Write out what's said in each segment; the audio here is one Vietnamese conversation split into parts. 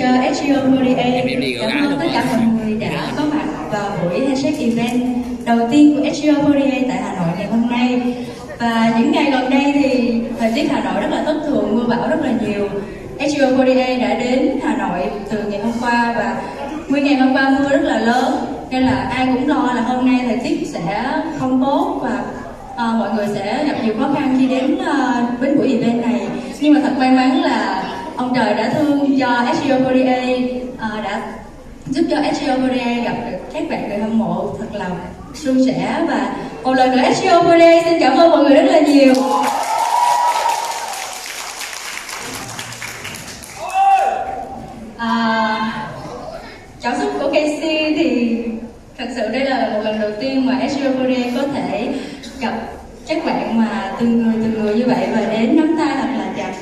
cho SGO48 cảm ơn tất cả mọi người đã có mặt vào buổi handshake event đầu tiên của SGO48 tại Hà Nội ngày hôm nay. Và những ngày gần đây thì thời tiết Hà Nội rất là thất thường mưa bão rất là nhiều. SGO48 đã đến Hà Nội từ ngày hôm qua và nguyên ngày hôm qua mưa rất là lớn nên là ai cũng lo là hôm nay thời tiết sẽ không tốt và uh, mọi người sẽ gặp nhiều khó khăn khi đến uh, đến buổi event này. Nhưng mà thật may mắn là ông trời đã thương cho SEO Korea uh, à, đã giúp cho SEO Korea gặp được các bạn người hâm mộ thật là suôn sẻ và một lần nữa SEO Korea xin cảm ơn mọi người rất là nhiều à, cảm xúc của Casey thì thật sự đây là một lần đầu tiên mà SEO Korea có thể gặp các bạn mà từng người từng người như vậy và đến nó tay thật là chặt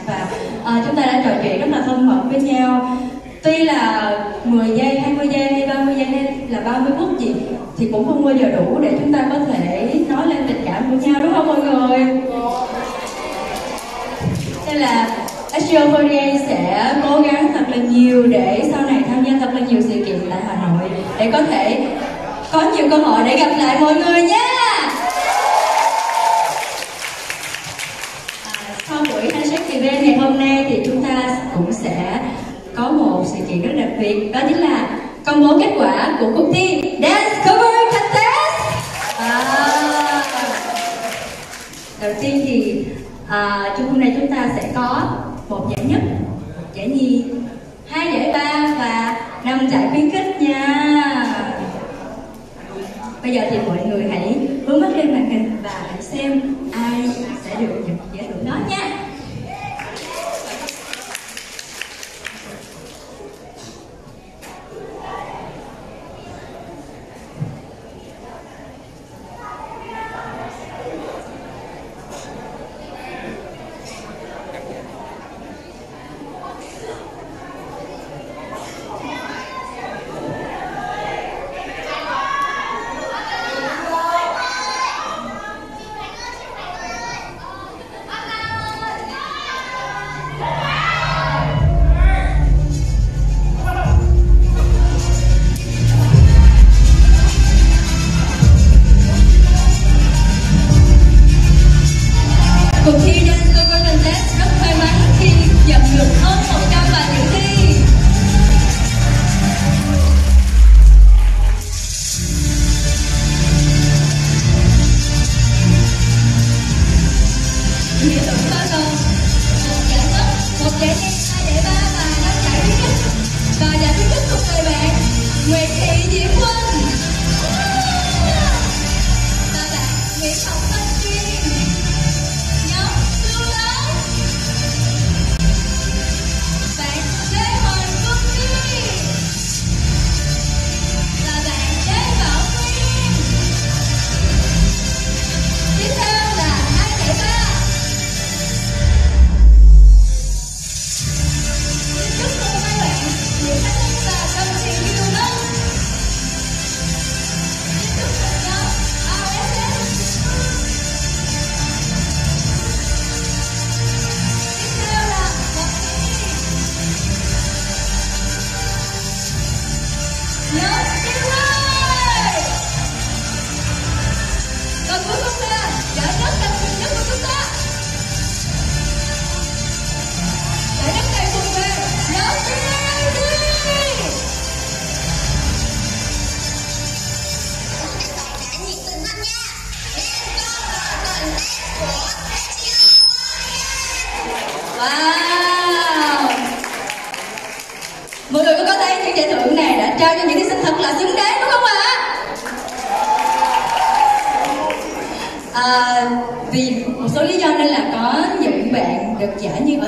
à, chúng ta đã trò chuyện rất là thân mật với nhau tuy là 10 giây 20 giây hay 30 giây hay là 30 phút gì thì cũng không bao giờ đủ để chúng ta có thể nói lên tình cảm của nhau đúng không mọi người nên là Asia sẽ cố gắng thật là nhiều để sau này tham gia thật là nhiều sự kiện tại Hà Nội để có thể có nhiều cơ hội để gặp lại mọi người nhé sau buổi handshake ngày hôm nay thì chúng ta cũng sẽ có một sự kiện rất đặc biệt đó chính là công bố kết quả của cuộc thi Dance Cover Contest. À, đầu tiên thì à, trong hôm nay chúng ta sẽ có một giải nhất giải nhì hai giải ba và năm giải khuyến khích nha. Bây giờ thì mọi người hãy hướng mắt lên màn hình và hãy xem giải nhì, hai để ba và năm giải khuyến khích. Và giải khuyến khích thuộc về bạn Nguyễn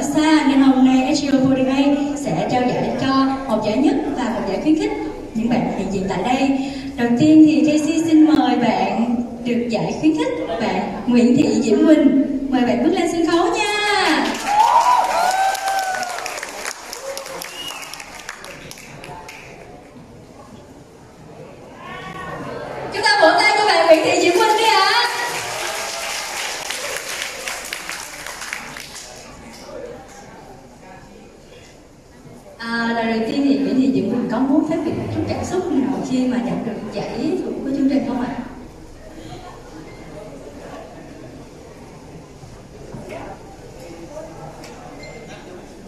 ở xa, nên hôm nay SGO48 sẽ trao giải cho một giải nhất và một giải khuyến khích những bạn hiện diện tại đây. Đầu tiên thì JC xin mời bạn được giải khuyến khích, bạn Nguyễn Thị Diễm Quỳnh. Mời bạn bước lên sân khấu nha. À, lời đầu tiên thì Nguyễn Thị Diệu Quỳnh có muốn phát biểu chút cảm xúc nào khi mà nhận được giải thưởng của chương trình không ạ?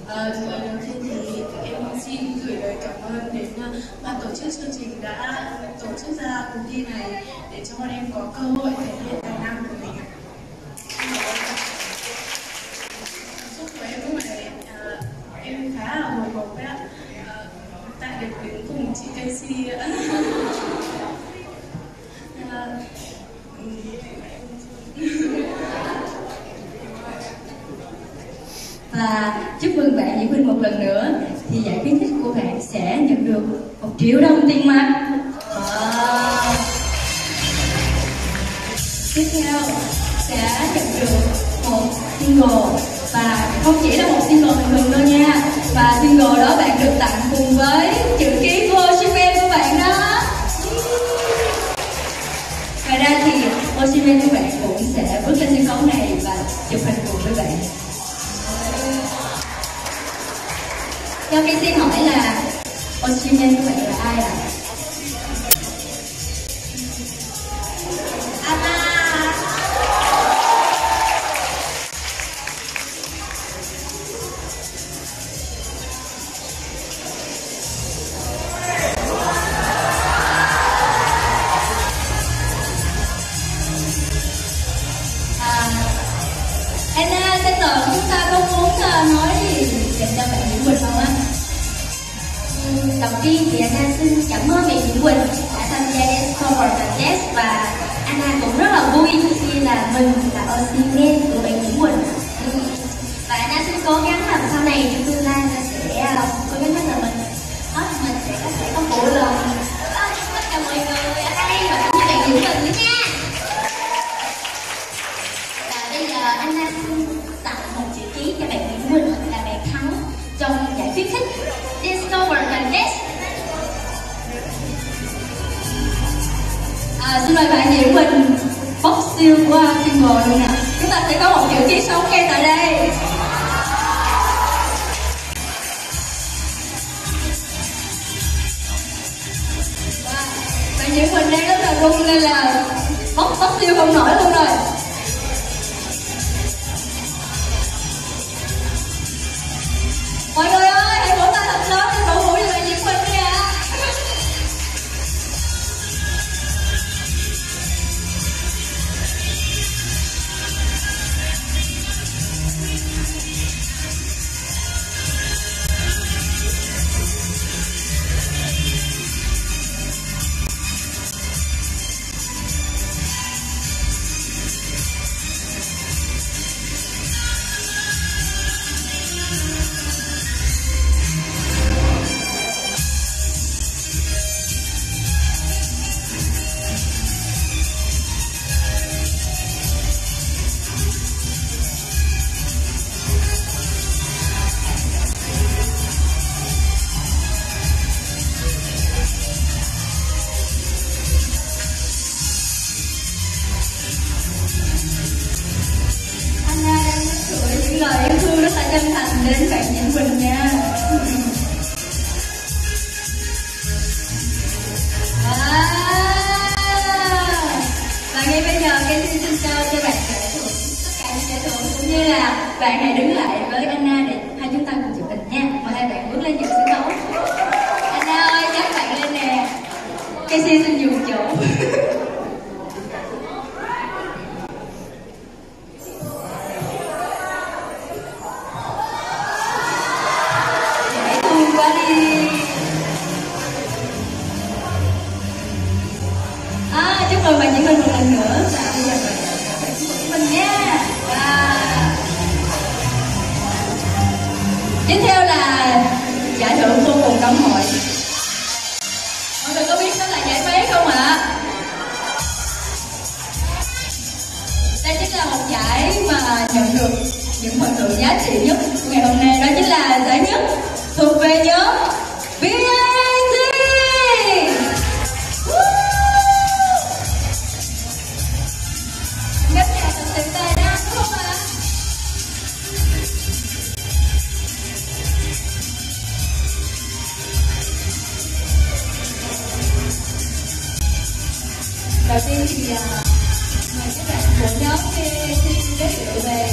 À, lời đầu tiên thì em xin gửi lời cảm ơn đến uh, ban tổ chức chương trình đã tổ chức ra cuộc thi này để cho bọn em có cơ hội thể hiện tài năng của mình. Cảm xúc của em lúc này uh, em khá là hồi hộp đấy ạ. Uh, tại được đứng cùng chị Casey ạ. và chúc mừng bạn Diễm Huynh một lần nữa thì giải khuyến khích của bạn sẽ nhận được một triệu đồng tiền mặt wow. tiếp theo sẽ nhận được một single và không chỉ là một single bình thường đâu nha và single đó bạn tặng cùng với chữ ký của của bạn đó ngoài ra thì Oshime của bạn cũng sẽ bước lên sân khấu này và chụp hình cùng với bạn cho mình xin hỏi là Oshime của bạn là ai ạ? À? Làm sau luôn nên là bóc bóc siêu không nổi luôn rồi. Tiếp theo là giải thưởng vô cùng cấm hội. Mọi người có biết đó là giải mấy không ạ? Đây chính là một giải mà nhận được những phần thưởng giá trị nhất ngày hôm nay. Đó chính là giải nhất, thuộc về nhóm BIT thì uh, mời các bạn của nhóm kia xin giới thiệu về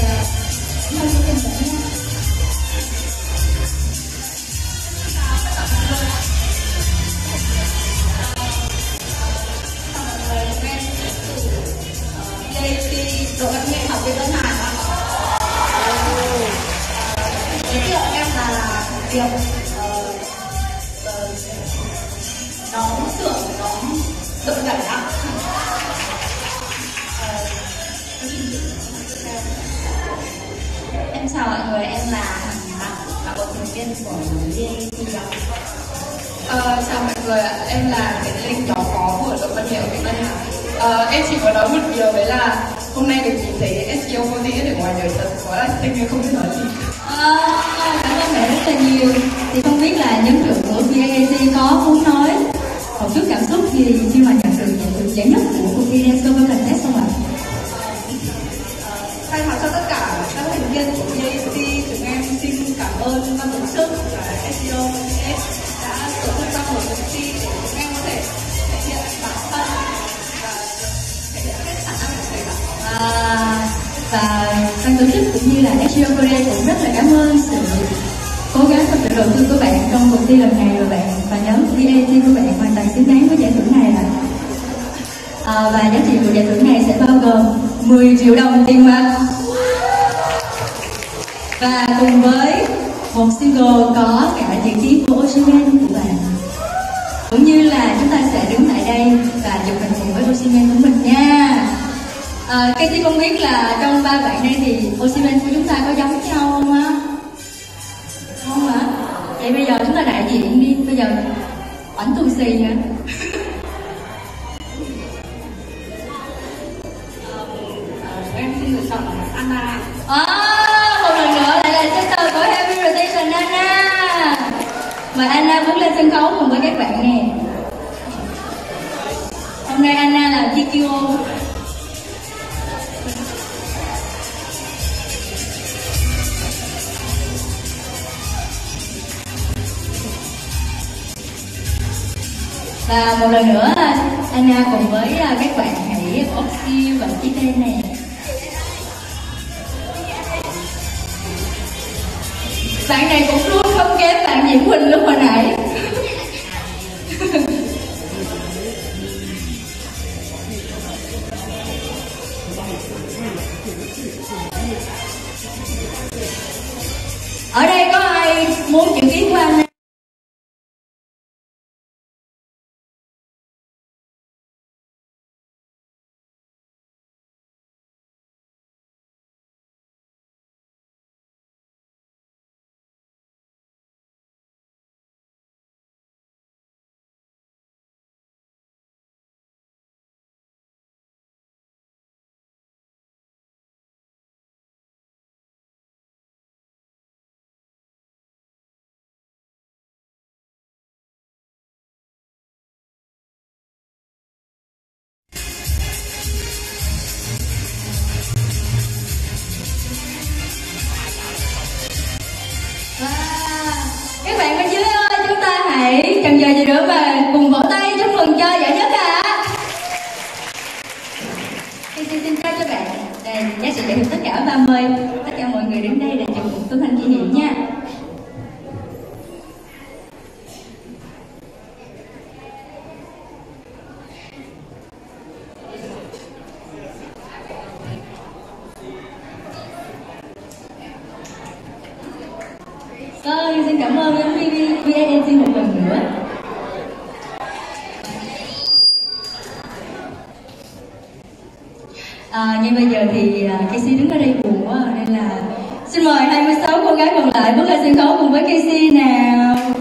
bản thân của mình nha. đội âm nghệ học viện ngân hàng ạ giới thiệu em là việc nó tưởng nó đội đẩy ạ em chào mọi người em là hằng là một thành viên của VAT ạ Ờ, chào mọi người ạ, em là Tiến Linh, nhóm phó của đội văn nghệ ở Việt Nam. Ờ, em chỉ có nói một điều đấy là hôm nay được nhìn thấy SEO có dĩ ở ngoài đời thật quá là xinh nhưng không biết nói gì. À, cũng Korea cũng rất là cảm ơn sự cố gắng và sự đầu tư của bạn trong cuộc thi lần này. Và bạn và nhóm VAT của bạn hoàn toàn xứng đáng với giải thưởng này ạ. À, và giá trị của giải thưởng này sẽ bao gồm 10 triệu đồng tiền mặt. Và cùng với một single có cả chữ ký của Ocean của bạn. Cũng như là chúng ta sẽ đứng tại đây và chụp hình cùng với Ocean của mình nha à, Casey không biết là trong ba bạn đây thì Ocean của chúng ta có giống nhau không á? Không hả? Vậy bây giờ chúng ta đại diện đi. Bây giờ ảnh tù xì nha. Và một lần nữa à, Anna cùng với à, các bạn hãy oxy và chi tên này bạn này cũng luôn không kém bạn Diễm Quỳnh lúc hồi nãy. Ở đây có ai muốn chữ ký số cùng với Casey nào.